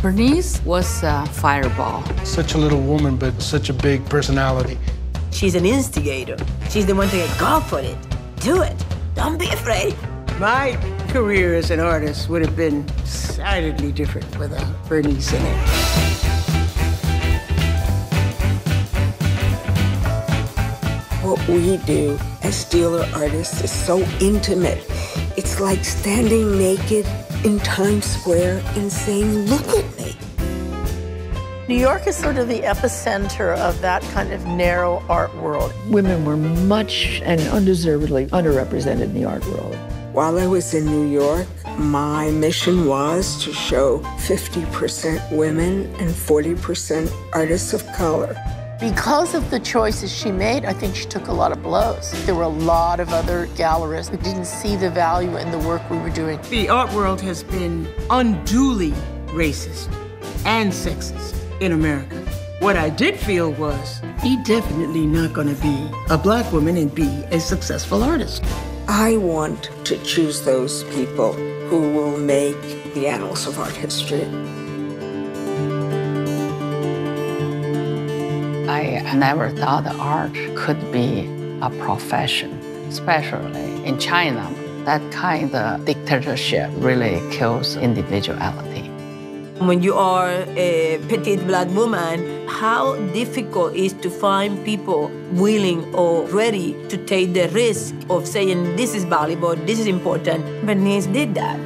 Bernice was a fireball. Such a little woman, but such a big personality. She's an instigator. She's the one to get go for it. Do it. Don't be afraid. My career as an artist would have been decidedly different without Bernice in it. What we do as dealer artists is so intimate. It's like standing naked in Times Square and saying, Look at me. New York is sort of the epicenter of that kind of narrow art world. Women were much and undeservedly underrepresented in the art world. While I was in New York, my mission was to show 50% women and 40% artists of color. Because of the choices she made, I think she took a lot of blows. There were a lot of other gallerists who didn't see the value in the work we were doing. The art world has been unduly racist and sexist in America. What I did feel was he definitely not going to be a black woman and be a successful artist. I want to choose those people who will make the annals of art history. I never thought art could be a profession, especially in China. That kind of dictatorship really kills individuality. When you are a petite black woman, how difficult is to find people willing or ready to take the risk of saying this is valuable, this is important. Bernice did that.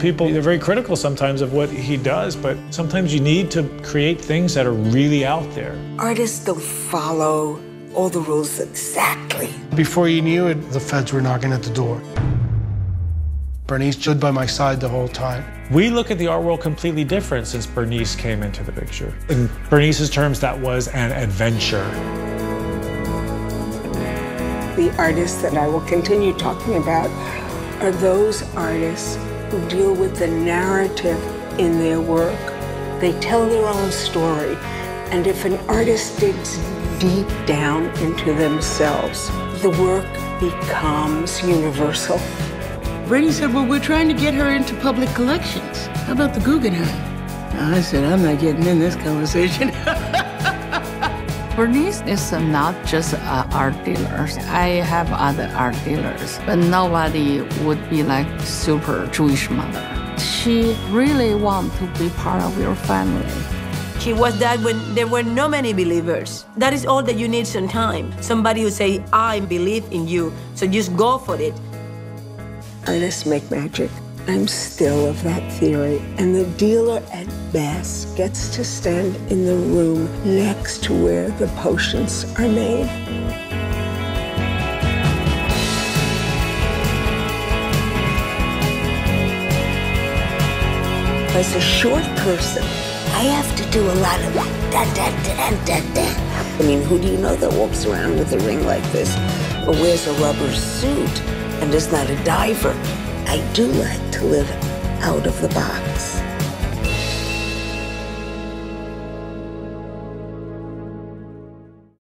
People are very critical sometimes of what he does, but sometimes you need to create things that are really out there. Artists don't follow all the rules exactly. Before you knew it, the feds were knocking at the door. Bernice stood by my side the whole time. We look at the art world completely different since Bernice came into the picture. In Bernice's terms, that was an adventure. The artists that I will continue talking about are those artists who deal with the narrative in their work. They tell their own story. And if an artist digs deep down into themselves, the work becomes universal. Brady said, Well, we're trying to get her into public collections. How about the Guggenheim? I said, I'm not getting in this conversation. Bernice is not just an art dealer. I have other art dealers, but nobody would be like super Jewish mother. She really want to be part of your family. She was that when there were no many believers. That is all that you need sometimes. Somebody who say, I believe in you, so just go for it. Artists make magic. I'm still of that theory. And the dealer at best gets to stand in the room next to where the potions are made. As a short person, I have to do a lot of da da da da da. I mean, who do you know that walks around with a ring like this or wears a rubber suit and is not a diver? I do like to live out of the box.